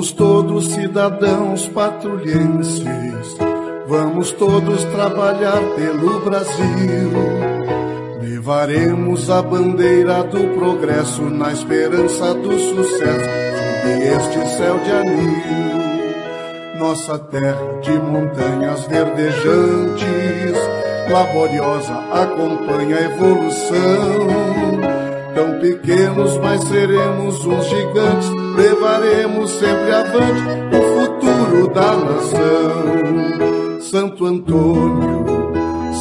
cidadãos patrulhenses, vamos todos trabalhar pelo Brasil. Levaremos a bandeira do progresso na esperança do sucesso sob este céu de anil. Nossa terra de montanhas verdejantes, laboriosa acompanha a evolução. Tão pequenos, mas seremos uns gigantes, levaremos sempre avante o futuro da nação. Santo Antônio,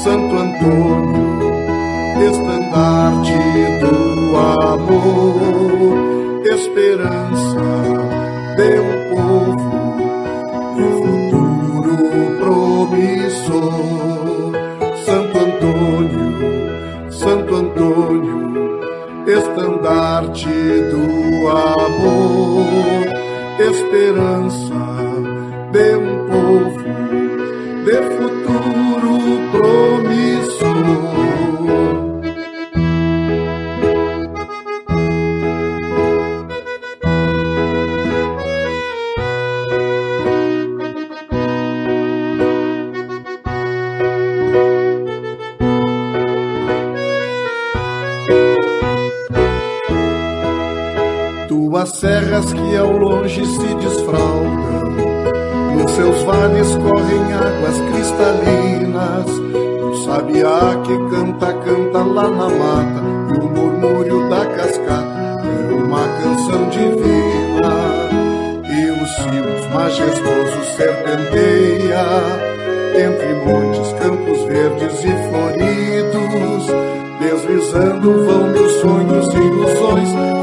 Santo Antônio, estandarte do amor, esperança estandarte do amor, esperança de um povo de Tuas serras que ao longe se desfraldam, nos seus vales correm águas cristalinas. O sabiá que canta, canta lá na mata, e o murmúrio da cascata é uma canção divina. E os sinos majestosos serpenteia entre montes, campos verdes e floridos, deslizando vão meus sonhos e ilusões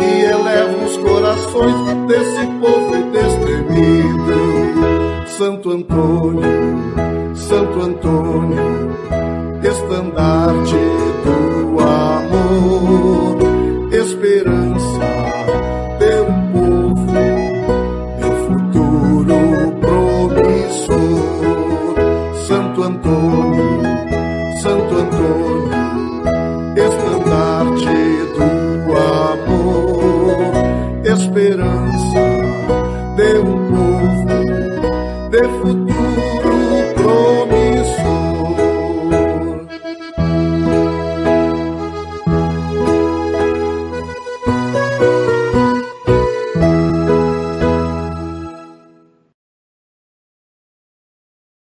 corações desse povo destemido. Santo Antônio, Santo Antônio, estandarte do amor, esperança de um povo, futuro promissor. Santo Antônio, Santo Antônio. earth.